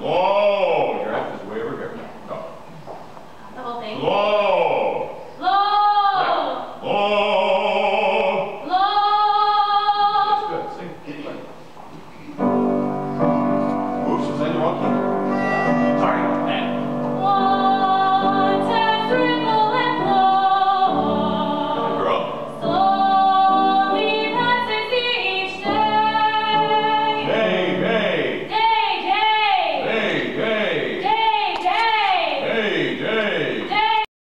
Whoa, your act is way over here. No. The whole thing? Law.